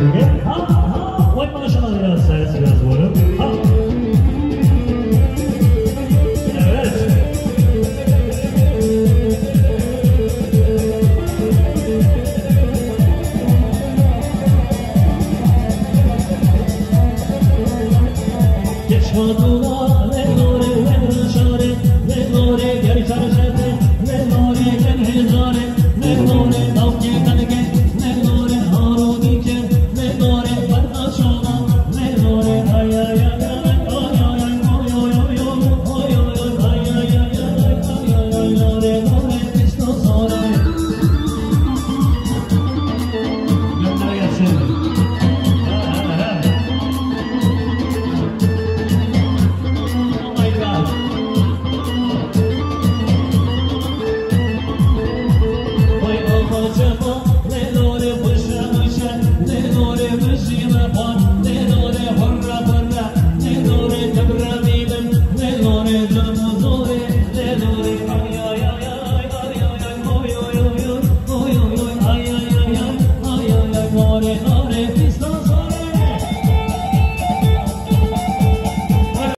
Hop, hop. One motion on the other side. So that's one up. Hop. Ne doğru dove